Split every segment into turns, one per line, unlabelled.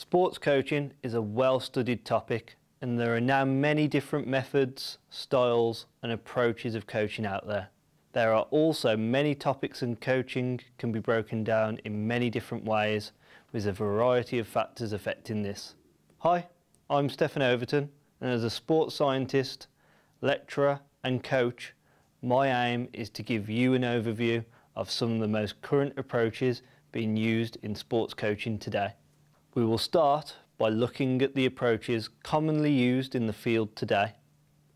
Sports coaching is a well-studied topic and there are now many different methods, styles and approaches of coaching out there. There are also many topics and coaching can be broken down in many different ways with a variety of factors affecting this. Hi, I'm Stefan Overton and as a sports scientist, lecturer and coach, my aim is to give you an overview of some of the most current approaches being used in sports coaching today. We will start by looking at the approaches commonly used in the field today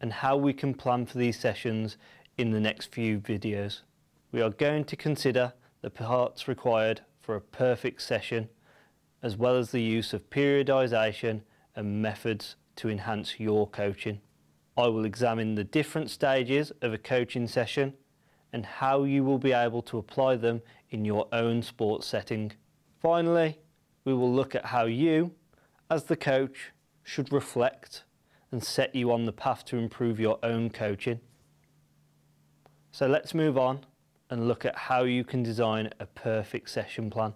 and how we can plan for these sessions in the next few videos. We are going to consider the parts required for a perfect session as well as the use of periodisation and methods to enhance your coaching. I will examine the different stages of a coaching session and how you will be able to apply them in your own sports setting. Finally, we will look at how you, as the coach, should reflect and set you on the path to improve your own coaching. So let's move on and look at how you can design a perfect session plan.